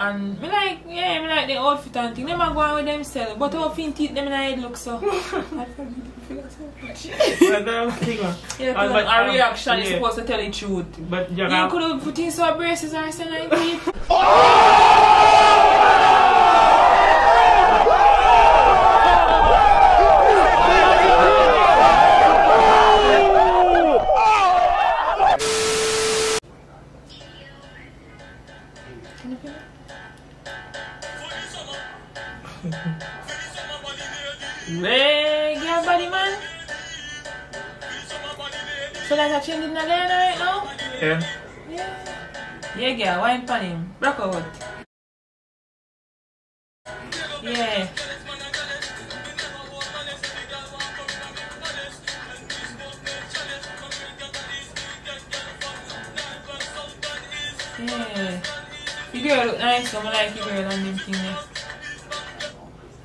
And me like, yeah, me like the outfit and thing. Them a go on with themselves. But how fin teeth them in the head look so. But the thing, Yeah, cause but, a um, reaction is yeah. supposed to tell the truth. but you You have, could have put in some braces or something like that. Like I changing again right now? yeah. Yeah. Yeah, girl, wine pan him. Rock out. Yeah. Yeah. The girl look nice, so I like the girl and them thing there.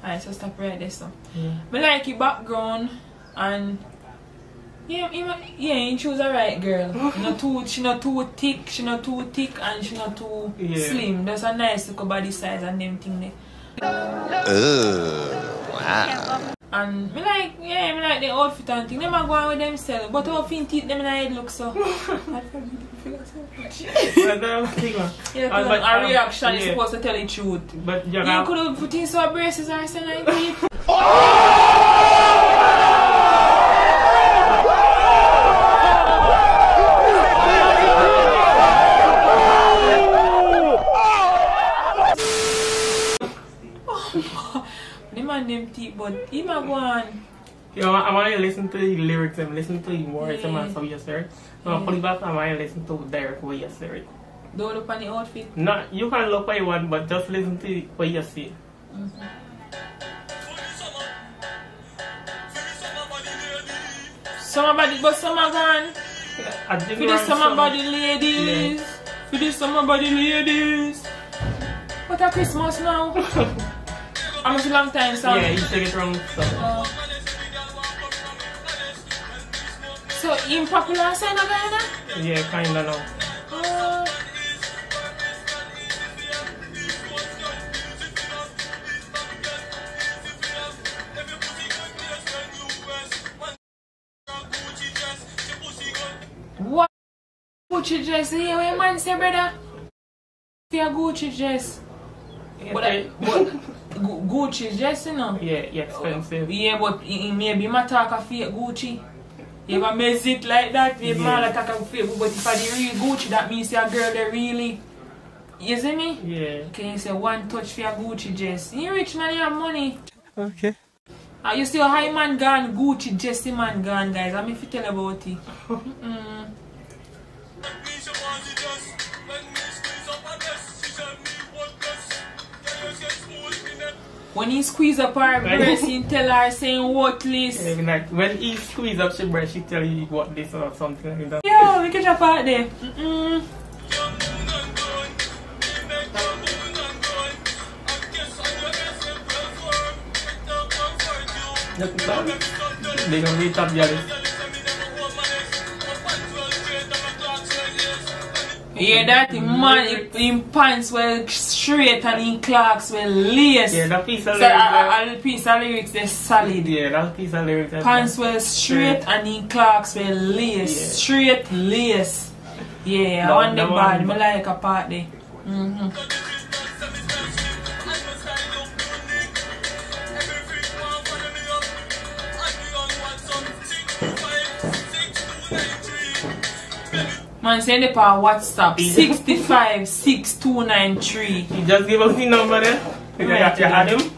Alright, so stop right there, so. Yeah. I like your background and yeah, yeah, yeah, you choose a right girl. not too, she not too thick, she not too thick, and she not too Yeah. slim. That's a nice little body size and them thing there. And me like, yeah, me like the outfit and thing. Them a go on with themselves, but how fin teeth them in the head look so. But the thing, uh, yeah, Uh, cause but, a um, reaction is yeah. supposed to tell the truth. but you You could have put in some braces or something like that. The man them teeth, but he might go on. you know, I want to listen to the lyrics and listen to the words Yeah. and so you say. No, Yeah. put it back, I want to listen to direct what you say. Don't look on the outfit. Not, you can look what you want, but just listen to what you see. Summer body, but summer gone. I think For the summer body ladies. For the summer body ladies. What a Christmas now? How much long time, Sam? Yeah, you take it wrong. So. Uh, so, in popular sign of Ghana? Yeah, kinda now. Uh, what? Gucci dress? Yeah, man say, brother? For Gucci dress. But, I, but Gu- Gucci dress, you know? yeah, yeah, expensive. Yeah, but it, it maybe my talk a fake Gucci. You ever mess it like that? Maybe Yeah. yeah. talk a fake, but if I the real Gucci, that means a girl they really. You see me? Yeah. Can you say one touch for your Gucci dress? You rich man, you have money. Okay. Are you still high man gone, Gucci Jesse man gone, guys? I'm if you tell about it. mm. When he squeeze up her breast, he tell her saying worthless. Maybe like when he squeeze up your breast, she tell you what this or something like that. Yo, we can drop out there. At that. They gonna be top jealous. Yeah, that man, him pants well straight and him clocks well lace. Yeah, that piece of so lyrics. a, a, a piece of lyrics they solid. yeah, that piece of lyrics. Pants well straight and him clocks well lace. Yeah. Straight lace. Yeah, That I want the that bad. Me like a part there. Mm-hmm. Man, send it on WhatsApp. 65 6293. You just give us the number there. You got to yeah. add him.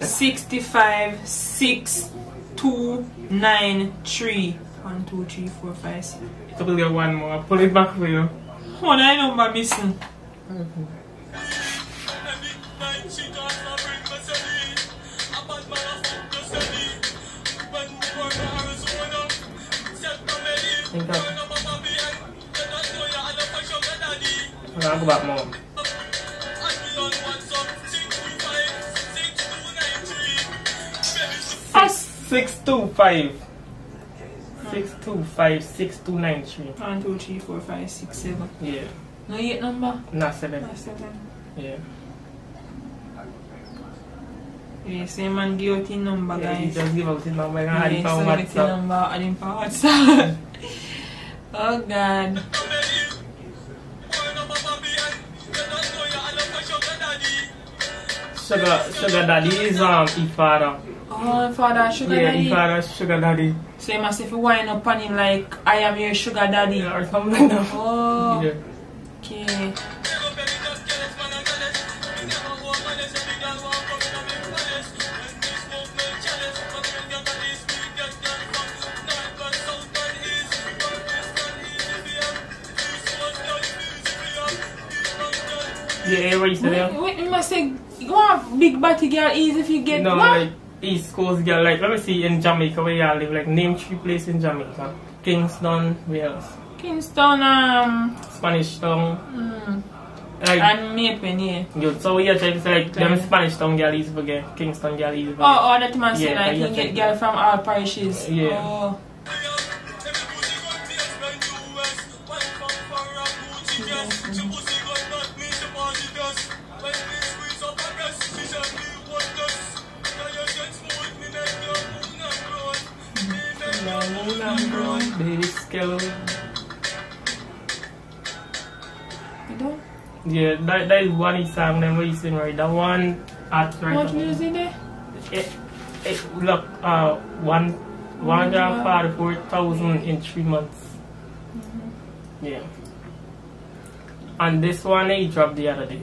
65 6293. 1, 2, 3, 4, 5, 6. So we'll get one more. Pull it back for you. One I number missing. Mm-hmm. Think And I'll go back more. Six two five. Six two five six two nine three. One two three four five six seven. Yeah. No 8 number. Not seven. Not 7 Yeah. Yeah, same man give out his number, guys. Yeah, he just give out his number. Yeah, so get his number. Add him for WhatsApp. oh God. Sugar, sugar daddy is um, his father. Oh, father, sugar yeah, daddy. his father sugar daddy. So you must if you wind up on him like, I am your sugar daddy. Or something like that. Oh, Yeah. okay. Yeah, what you say? Wait, wait, say, you want big body girl easy if you get No, what? like East Coast girl, like let me see in Jamaica where y'all live, like name three places in Jamaica. Kingston, where else? Kingston, um, Spanish Town. mm, Like and May Pen, yeah. yo, so we are trying to say like them Spanish Town girl is forget, Kingston girl is forget. Oh, oh, that man Yeah, like yeah, you get girl from all parishes. Yeah. Oh. You don't? Yeah, that, that is one song them we sing right. That one at right. What music there? It, it, look, uh, one one hundred forty four thousand in three months. Yeah. And this one he dropped the other day.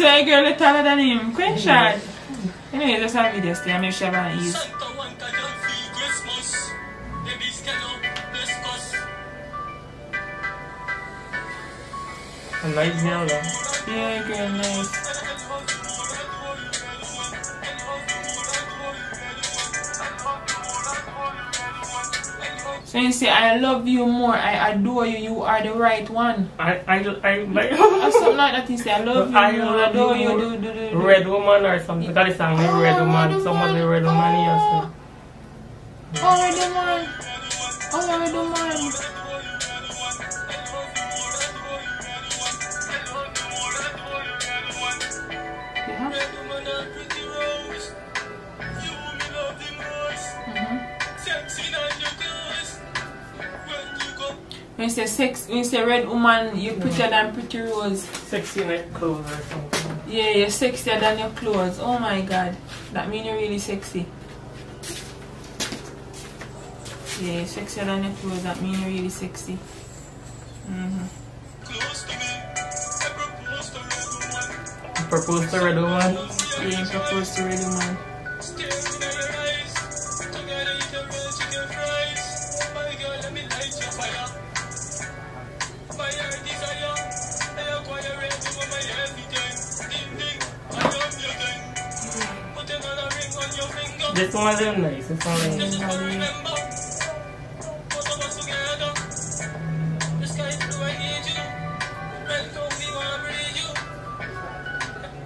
know, so a girl is taller than him. Quite short. Anyway, just have video still. Maybe she have an ease. A nice girl though. Yeah, girl, nice. So you say, I love you more, I adore you, you are the right one. I I I like Or something like that, you say, I love you I more, love adore you do, do, do, do. Red woman or something. That is oh, song Oh, Red woman. Red Someone the Red woman here. Oh. Don't mind. Oh, I don't When you say sex, when you say red woman, you're prettier than pretty rose. Sexy night clothes or something. Yeah, you're sexier than your clothes. Oh my god. That means you're really sexy. Yeah, you're sexier than your clothes. That means you're really sexy. Mm-hmm. Propose to Red woman. Yeah, you propose to red woman. This one is nice. This one is nice. Yeah,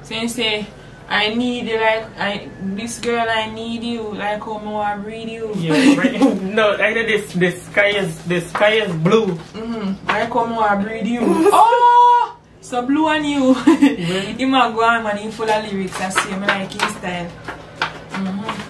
So you say, I need you like I this girl I need you like how I want breed you. Yeah, right. no, either this the sky is the sky is blue. Mm-hmm. I come over breed you. oh! So blue on you. he might go on man, he full of lyrics. I see him like his style. Mm-hmm. Hey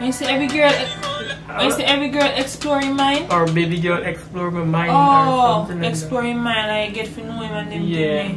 You see every girl, When you say every girl exploring mine? Or baby girl explore my mind Oh, something like exploring mine. I get to know him and them Yeah.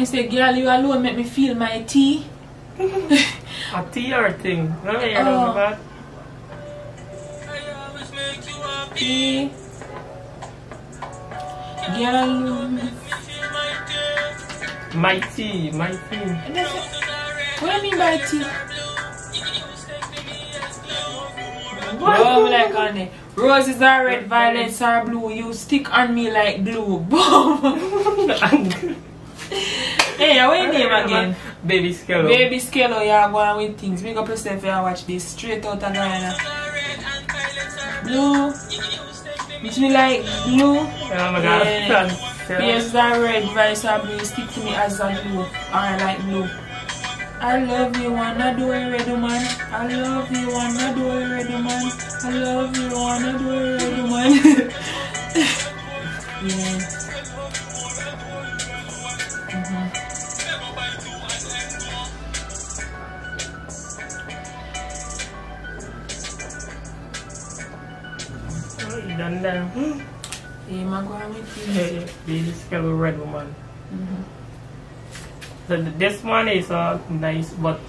You say girl, you alone make me feel my tea. A tea or thing. No, you Oh. know about Tea. Girl, my tea, my tea. what do you mean by tea? Oh, like on it. Roses are red, violets are blue. You stick on me like glue. Boom. hey, what your name again? Baby Skello. Baby Skello, you are going with things. Make up yourself, you watch this straight out of Guyana. Blue. It's me like blue. Oh my god, Yeah. Yes, are red, vice are blue. Stick to me as a glue. Or like blue. I love you, wanna do it, red man. I love you, wanna do it, red man. I love you, wanna do it, red man. yeah. You done that. Yeah, my go on with you. Yeah, yeah. Baby red woman. Mhm. So this one is uh, nice, but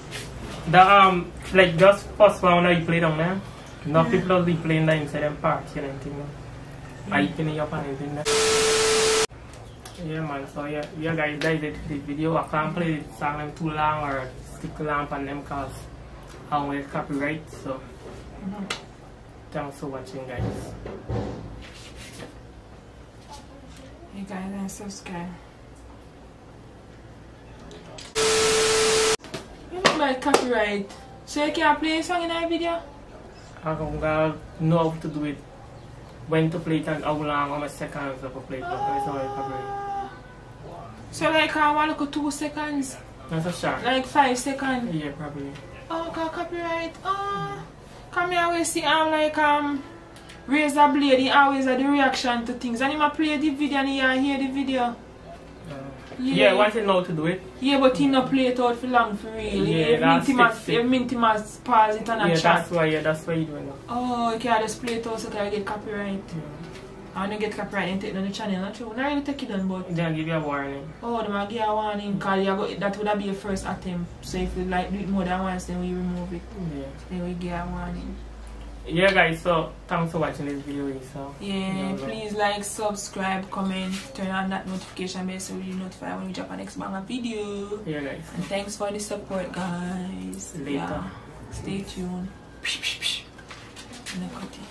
the um like just first one that you play down there. No people will be playing that inside them party and anything. man. I can it up and anything there. Yeah man, so yeah, yeah guys, that is it for this video. I can't play the song them too long or stick long on them cause I don't copyright. So Mhm. Thanks for watching guys. You guys and subscribe. You know by copyright. So you can't play a song in that video? I'm gonna know how to do it. When to play it and how long, how many seconds play. That's how I copyright. So like I want to two seconds, That's a shot. like five seconds. Yeah, probably. Oh, copyright. Oh, come here, we see I'm like um razor blade. He always had the reaction to things, and he might play the video and he hear the video. Uh, Yeah. yeah, once you know to do it, Yeah, but he not play it out for long for real. Yeah, every that's minute he must, fix it. every minute must pause it and a yeah, chat. that's why, yeah, that's why you doing it. Oh, you can't just play it out so that I get copyright. Yeah. I don't get copyright and on the channel, not true. Not really take it down, but Then give you a warning. oh, them a give a warning because you go, that would not be your first attempt. So if you like do it more than once, then we remove it. Yeah. Then we give a warning. Yeah, guys. So thanks for watching this video. So Yeah, please like, subscribe, comment, turn on that notification bell so you notify when we drop our next banger video. Yeah, guys. And thanks for the support, guys. Later. Yeah. Stay tuned. I cut it.